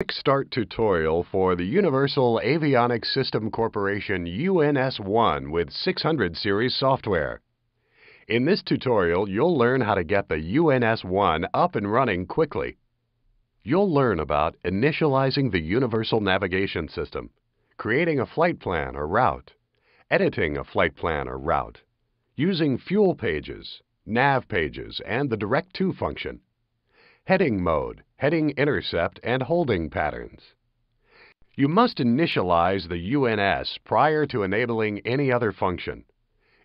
Quick Start tutorial for the Universal Avionics System Corporation UNS-1 with 600 series software. In this tutorial, you'll learn how to get the UNS-1 up and running quickly. You'll learn about initializing the Universal Navigation System, creating a flight plan or route, editing a flight plan or route, using fuel pages, nav pages, and the Direct To function, heading mode, heading intercept, and holding patterns. You must initialize the UNS prior to enabling any other function.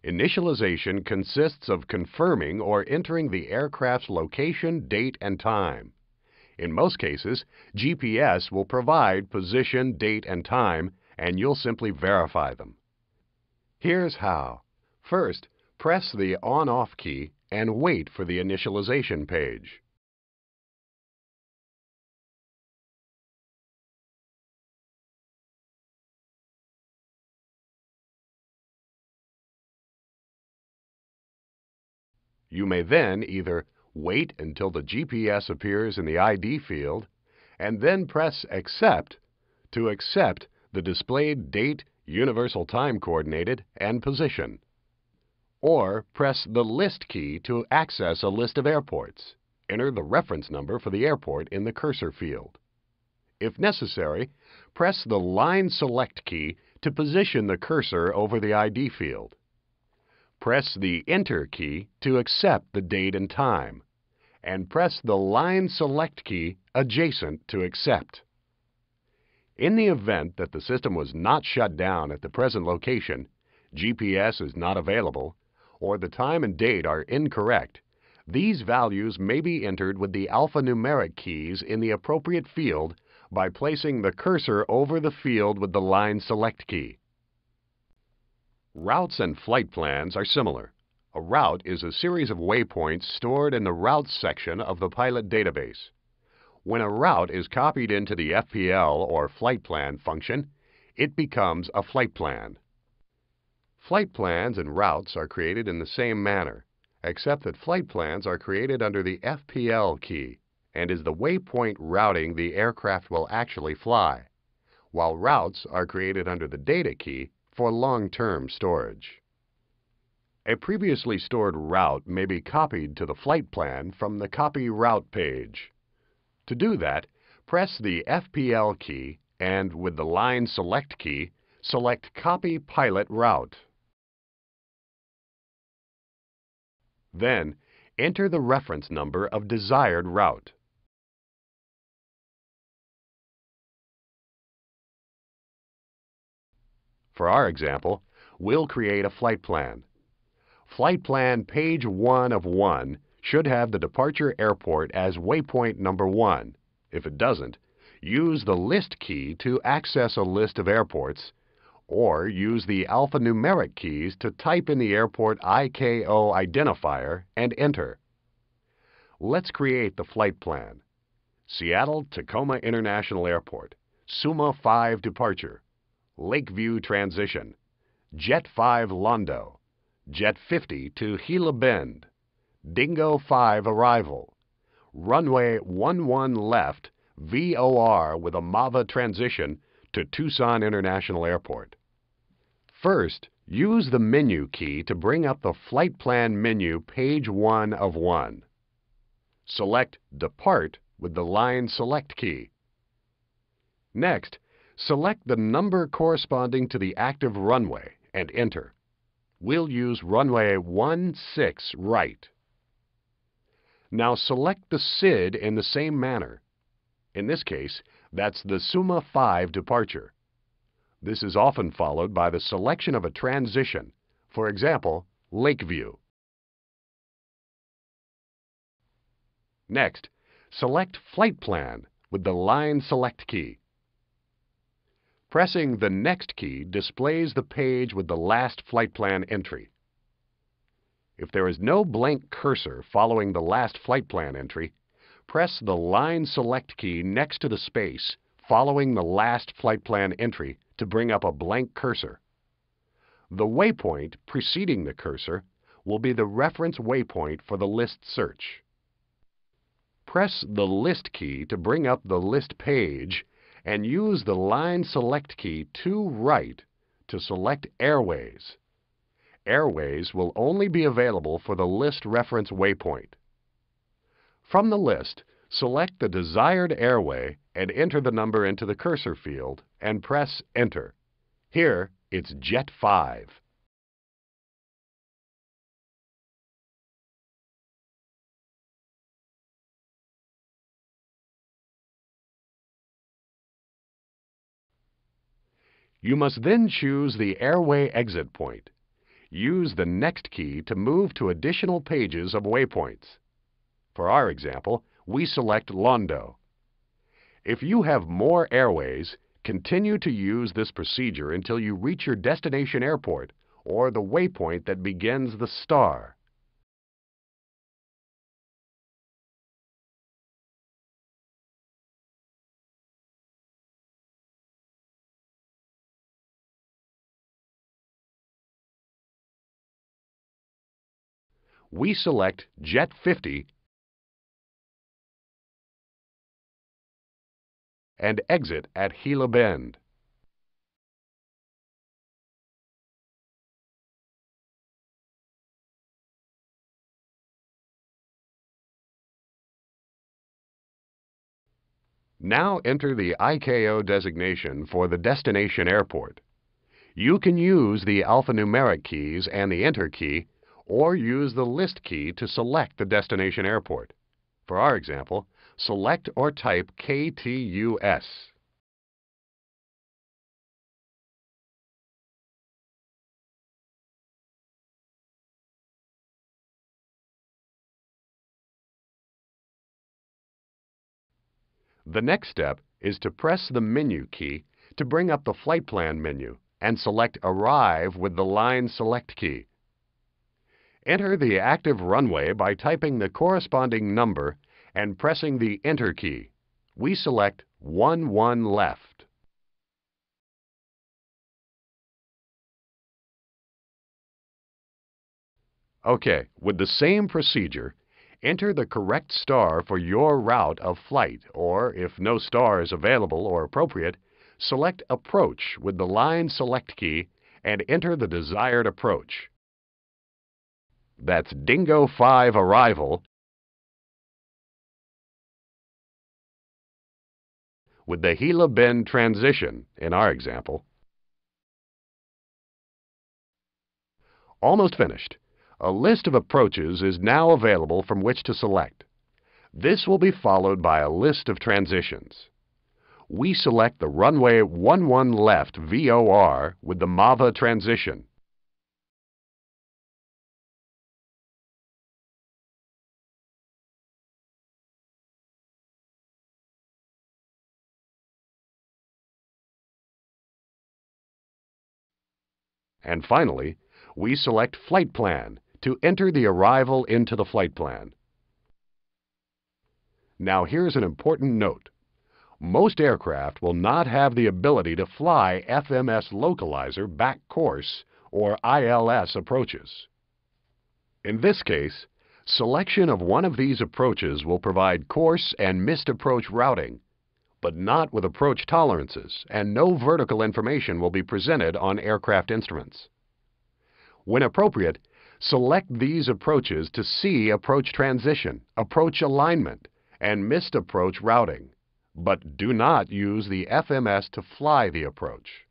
Initialization consists of confirming or entering the aircraft's location, date, and time. In most cases, GPS will provide position, date, and time, and you'll simply verify them. Here's how. First, press the On-Off key and wait for the initialization page. You may then either wait until the GPS appears in the ID field and then press Accept to accept the displayed date, universal time coordinated, and position. Or press the List key to access a list of airports. Enter the reference number for the airport in the cursor field. If necessary, press the Line Select key to position the cursor over the ID field. Press the Enter key to accept the date and time, and press the Line Select key adjacent to accept. In the event that the system was not shut down at the present location, GPS is not available, or the time and date are incorrect, these values may be entered with the alphanumeric keys in the appropriate field by placing the cursor over the field with the Line Select key. Routes and flight plans are similar. A route is a series of waypoints stored in the Routes section of the pilot database. When a route is copied into the FPL or flight plan function, it becomes a flight plan. Flight plans and routes are created in the same manner, except that flight plans are created under the FPL key and is the waypoint routing the aircraft will actually fly, while routes are created under the data key for long-term storage. A previously stored route may be copied to the flight plan from the Copy Route page. To do that, press the FPL key and with the Line Select key, select Copy Pilot Route. Then, enter the reference number of desired route. For our example, we'll create a flight plan. Flight plan page 1 of 1 should have the departure airport as waypoint number 1. If it doesn't, use the List key to access a list of airports, or use the alphanumeric keys to type in the airport ICAO identifier and enter. Let's create the flight plan. Seattle Tacoma International Airport, SUMA 5 departure. Lakeview transition, Jet 5 Londo, Jet 50 to Gila Bend, Dingo 5 arrival, runway 11 left VOR with a MAVA transition to Tucson International Airport. First, use the menu key to bring up the flight plan menu page 1 of 1. Select Depart with the Line Select key. Next, Select the number corresponding to the active runway and enter. We'll use runway 16 right. Now select the SID in the same manner. In this case, that's the SUMA 5 departure. This is often followed by the selection of a transition, for example, Lakeview. Next, select Flight Plan with the Line Select key. Pressing the Next key displays the page with the last flight plan entry. If there is no blank cursor following the last flight plan entry, press the Line Select key next to the space following the last flight plan entry to bring up a blank cursor. The waypoint preceding the cursor will be the reference waypoint for the list search. press the List key to bring up the list page and use the Line Select key to right to select Airways. Airways will only be available for the list reference waypoint. From the list, select the desired airway and enter the number into the cursor field and press Enter. Here, it's Jet 5. You must then choose the airway exit point. Use the Next key to move to additional pages of waypoints. For our example, we select Londo. If you have more airways, continue to use this procedure until you reach your destination airport or the waypoint that begins the star. We select Jet 50 and exit at Gila Bend. Now enter the ICAO designation for the destination airport. You can use the alphanumeric keys and the Enter key or use the List key to select the destination airport. For our example, select or type KTUS. The next step is to press the Menu key to bring up the Flight Plan menu and select Arrive with the Line Select key. Enter the active runway by typing the corresponding number and pressing the Enter key. We select 1 1 left. OK, with the same procedure, enter the correct star for your route of flight, or if no star is available or appropriate, select Approach with the Line Select key and enter the desired approach. That's Dingo 5 arrival with the Gila Bend transition in our example. Almost finished. A list of approaches is now available from which to select. This will be followed by a list of transitions. We select the runway 11 left VOR with the MAVA transition. And finally, we select Flight Plan to enter the arrival into the flight plan. Now here's an important note. Most aircraft will not have the ability to fly FMS localizer back course or ILS approaches. In this case, selection of one of these approaches will provide course and missed approach routing but not with approach tolerances, and no vertical information will be presented on aircraft instruments. When appropriate, select these approaches to see approach transition, approach alignment, and missed approach routing, but do not use the FMS to fly the approach.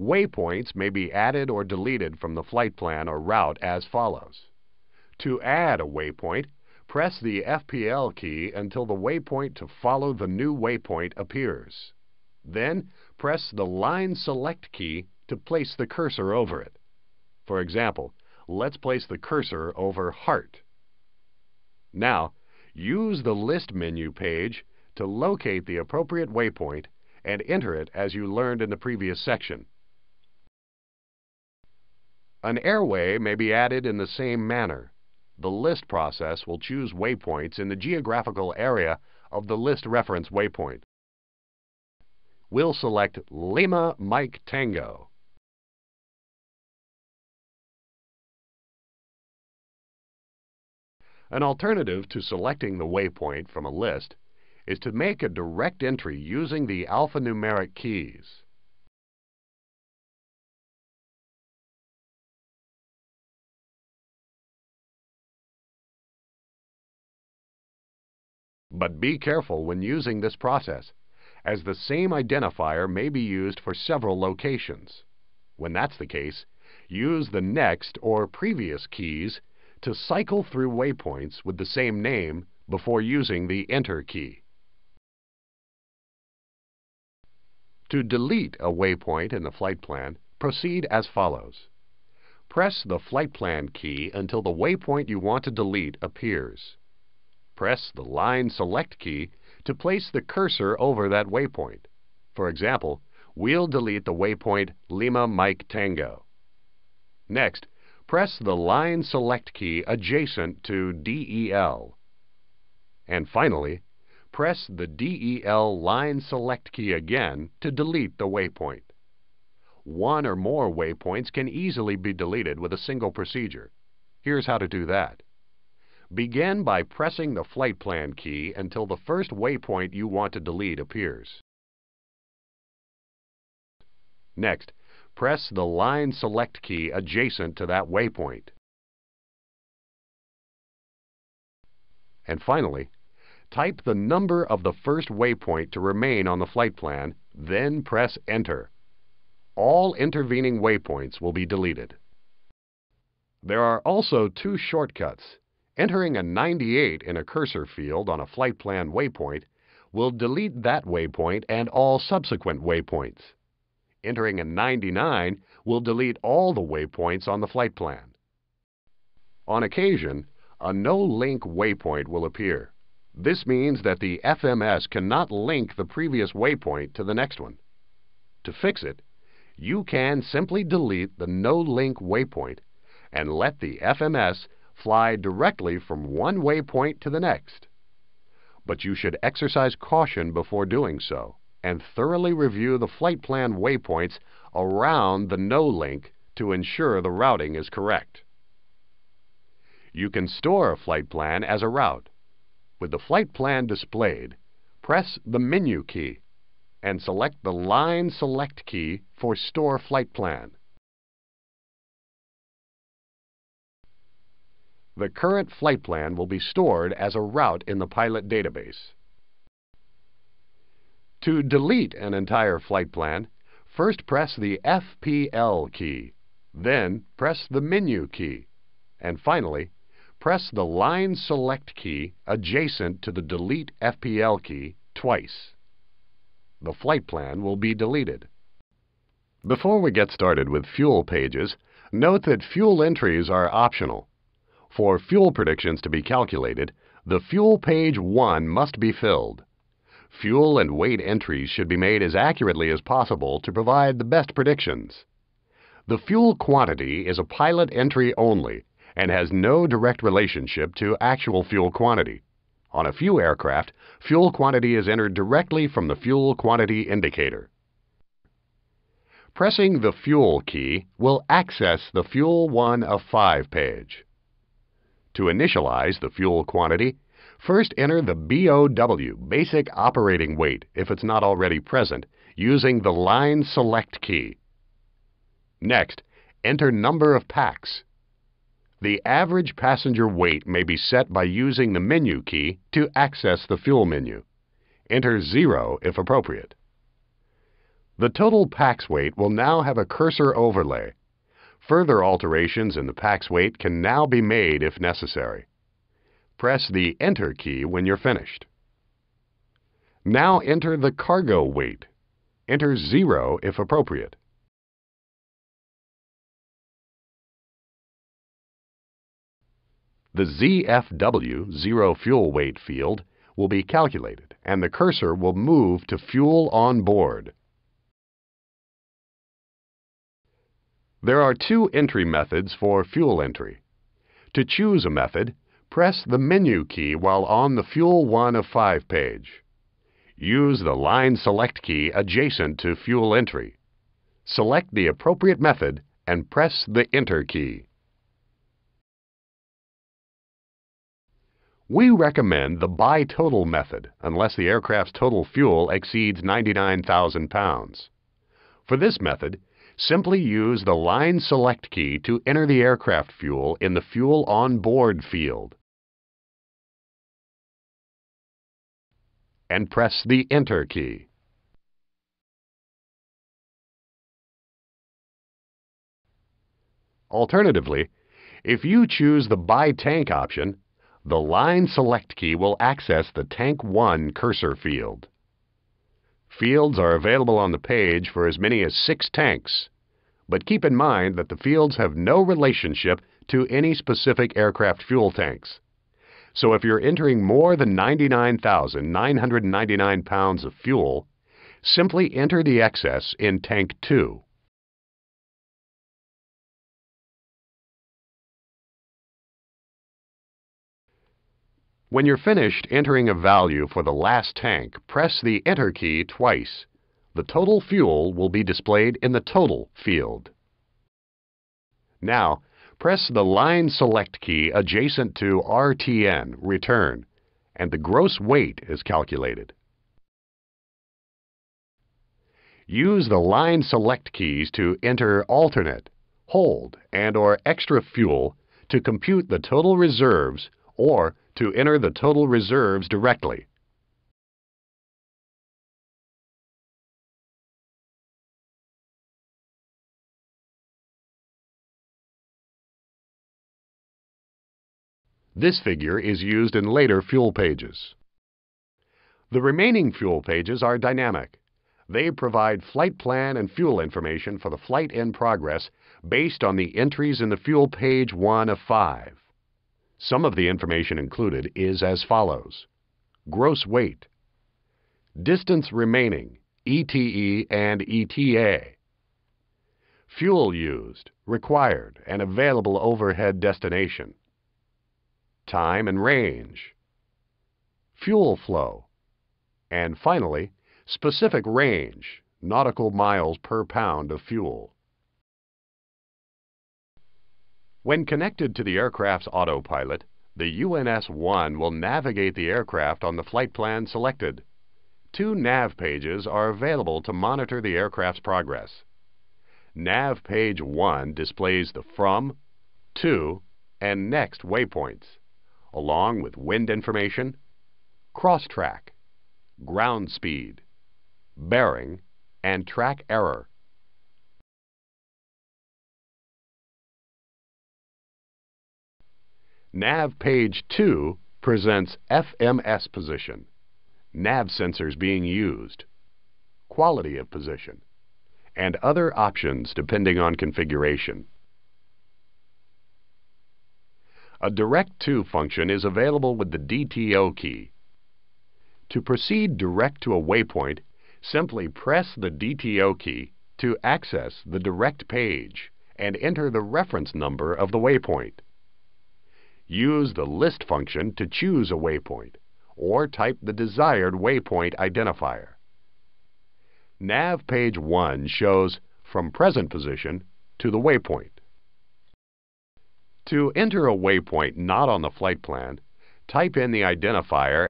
Waypoints may be added or deleted from the flight plan or route as follows. To add a waypoint, Press the FPL key until the waypoint to follow the new waypoint appears. Then, press the Line Select key to place the cursor over it. For example, let's place the cursor over Heart. Now, use the List menu page to locate the appropriate waypoint and enter it as you learned in the previous section. An airway may be added in the same manner. The list process will choose waypoints in the geographical area of the list reference waypoint. We'll select Lima Mike Tango. An alternative to selecting the waypoint from a list is to make a direct entry using the alphanumeric keys. But be careful when using this process, as the same identifier may be used for several locations. When that's the case, use the next or previous keys to cycle through waypoints with the same name before using the Enter key. To delete a waypoint in the flight plan, proceed as follows. Press the flight plan key until the waypoint you want to delete appears. Press the Line Select key to place the cursor over that waypoint. For example, we'll delete the waypoint Lima Mike Tango. Next, press the Line Select key adjacent to DEL. And finally, press the DEL Line Select key again to delete the waypoint. One or more waypoints can easily be deleted with a single procedure. Here's how to do that. Begin by pressing the flight plan key until the first waypoint you want to delete appears. Next, press the Line Select key adjacent to that waypoint. And finally, type the number of the first waypoint to remain on the flight plan, then press Enter. All intervening waypoints will be deleted. There are also two shortcuts Entering a 98 in a cursor field on a flight plan waypoint will delete that waypoint and all subsequent waypoints. Entering a 99 will delete all the waypoints on the flight plan. On occasion, a no-link waypoint will appear. This means that the FMS cannot link the previous waypoint to the next one. To fix it, you can simply delete the no-link waypoint and let the FMS fly directly from one waypoint to the next. But you should exercise caution before doing so and thoroughly review the flight plan waypoints around the no link to ensure the routing is correct. You can store a flight plan as a route. With the flight plan displayed, press the Menu key and select the Line Select key for Store Flight Plan. The current flight plan will be stored as a route in the pilot database. To delete an entire flight plan, first press the FPL key, then press the Menu key, and finally, press the Line Select key adjacent to the Delete FPL key twice. The flight plan will be deleted. Before we get started with fuel pages, note that fuel entries are optional. For fuel predictions to be calculated, the fuel page 1 must be filled. Fuel and weight entries should be made as accurately as possible to provide the best predictions. The fuel quantity is a pilot entry only and has no direct relationship to actual fuel quantity. On a few aircraft, fuel quantity is entered directly from the fuel quantity indicator. Pressing the Fuel key will access the Fuel 1 of 5 page. To initialize the fuel quantity, first enter the BOW, Basic Operating Weight, if it's not already present, using the Line Select key. Next, enter number of PAX. The average passenger weight may be set by using the Menu key to access the fuel menu. Enter 0 if appropriate. The total PAX weight will now have a cursor overlay Further alterations in the pack's weight can now be made if necessary. Press the Enter key when you're finished. Now enter the cargo weight. Enter 0 if appropriate. The ZFW, Zero Fuel Weight field, will be calculated and the cursor will move to Fuel on Board. There are two entry methods for fuel entry. To choose a method, press the Menu key while on the Fuel 1 of 5 page. Use the Line Select key adjacent to Fuel Entry. Select the appropriate method and press the Enter key. We recommend the by total method unless the aircraft's total fuel exceeds 99,000 pounds. For this method, simply use the line select key to enter the aircraft fuel in the Fuel on Board field. And press the Enter key. Alternatively, if you choose the By Tank option, the Line Select key will access the Tank 1 cursor field. Fields are available on the page for as many as six tanks, but keep in mind that the fields have no relationship to any specific aircraft fuel tanks. So if you're entering more than 99,999 pounds of fuel, simply enter the excess in Tank 2. When you're finished entering a value for the last tank, press the Enter key twice. The total fuel will be displayed in the Total field. Now, press the Line Select key adjacent to RTN, Return, and the gross weight is calculated. Use the Line Select keys to enter Alternate, Hold, and or Extra Fuel to compute the total reserves or to enter the total reserves directly. This figure is used in later fuel pages. The remaining fuel pages are dynamic. They provide flight plan and fuel information for the flight in progress based on the entries in the fuel page 1 of 5. Some of the information included is as follows. Gross weight, distance remaining, ETE and ETA, fuel used, required, and available overhead destination, time and range, fuel flow, and finally, specific range, nautical miles per pound of fuel. When connected to the aircraft's autopilot, the UNS-1 will navigate the aircraft on the flight plan selected. Two nav pages are available to monitor the aircraft's progress. Nav page 1 displays the from, to, and next waypoints, along with wind information, cross track, ground speed, bearing, and track error. Nav page 2 presents FMS position, nav sensors being used, quality of position, and other options depending on configuration. A Direct To function is available with the DTO key. To proceed direct to a waypoint, simply press the DTO key to access the direct page and enter the reference number of the waypoint. Use the list function to choose a waypoint, or type the desired waypoint identifier. Nav page 1 shows from present position to the waypoint. To enter a waypoint not on the flight plan, type in the identifier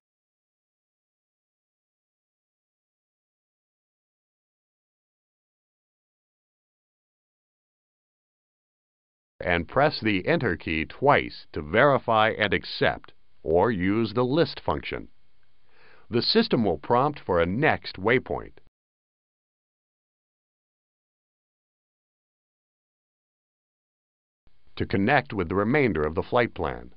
and press the Enter key twice to verify and accept, or use the List function. The system will prompt for a next waypoint. to connect with the remainder of the flight plan.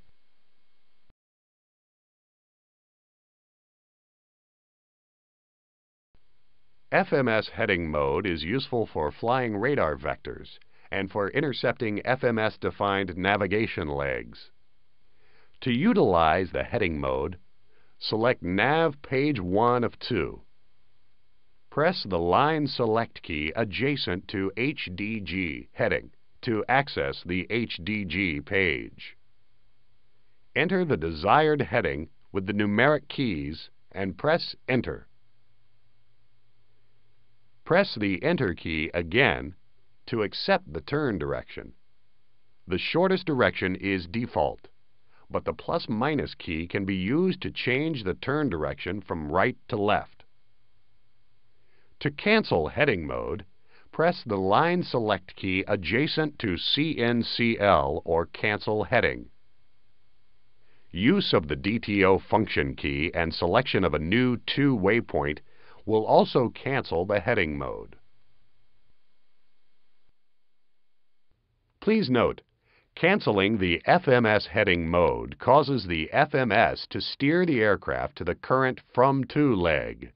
FMS heading mode is useful for flying radar vectors and for intercepting FMS-defined navigation legs. To utilize the heading mode, select Nav page 1 of 2. Press the Line Select key adjacent to HDG heading to access the HDG page. Enter the desired heading with the numeric keys and press Enter. Press the Enter key again to accept the turn direction. The shortest direction is default, but the plus minus key can be used to change the turn direction from right to left. To cancel heading mode, press the line select key adjacent to CNCL or cancel heading. Use of the DTO function key and selection of a new to waypoint will also cancel the heading mode. Please note, canceling the FMS heading mode causes the FMS to steer the aircraft to the current from-to leg.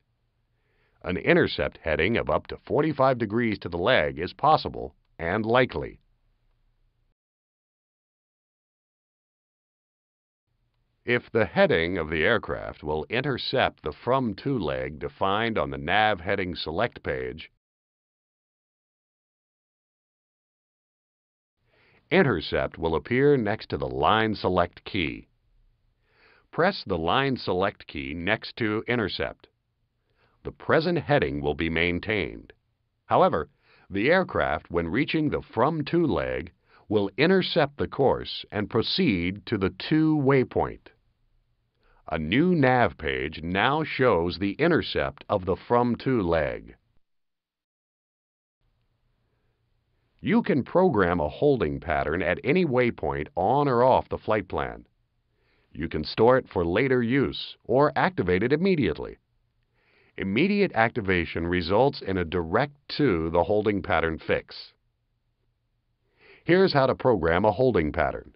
An intercept heading of up to 45 degrees to the leg is possible and likely. If the heading of the aircraft will intercept the from-to leg defined on the nav heading select page, intercept will appear next to the line select key. Press the line select key next to intercept the present heading will be maintained. However, the aircraft, when reaching the from-to leg, will intercept the course and proceed to the to waypoint. A new nav page now shows the intercept of the from-to leg. You can program a holding pattern at any waypoint on or off the flight plan. You can store it for later use or activate it immediately. Immediate activation results in a direct to the holding pattern fix. Here's how to program a holding pattern.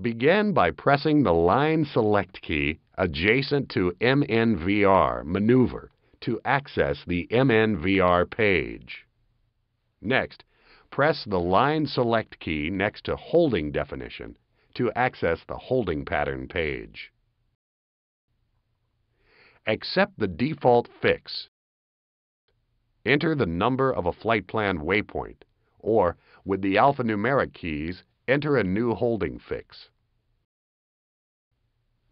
Begin by pressing the line select key adjacent to MNVR maneuver to access the MNVR page. Next, press the line select key next to holding definition to access the holding pattern page. Accept the default fix. Enter the number of a flight plan waypoint, or with the alphanumeric keys, enter a new holding fix.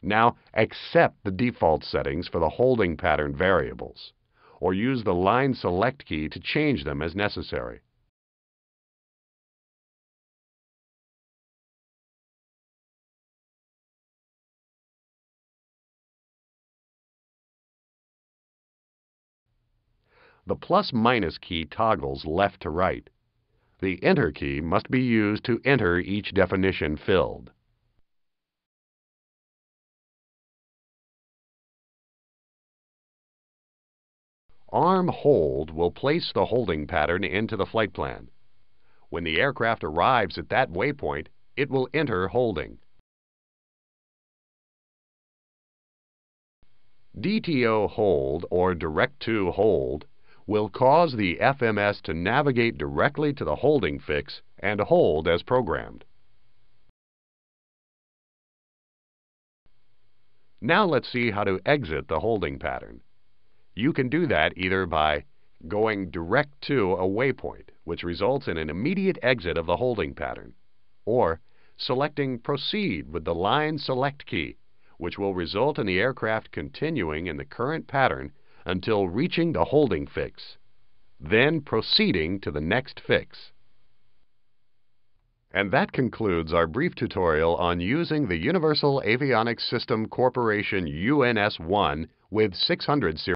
Now accept the default settings for the holding pattern variables, or use the line select key to change them as necessary. The plus-minus key toggles left to right. The Enter key must be used to enter each definition filled. Arm Hold will place the holding pattern into the flight plan. When the aircraft arrives at that waypoint, it will enter holding. DTO hold or direct to hold will cause the FMS to navigate directly to the holding fix and hold as programmed. Now let's see how to exit the holding pattern. You can do that either by going direct to a waypoint, which results in an immediate exit of the holding pattern, or selecting Proceed with the Line Select key, which will result in the aircraft continuing in the current pattern until reaching the holding fix, then proceeding to the next fix. And that concludes our brief tutorial on using the Universal Avionics System Corporation UNS-1 with 600 series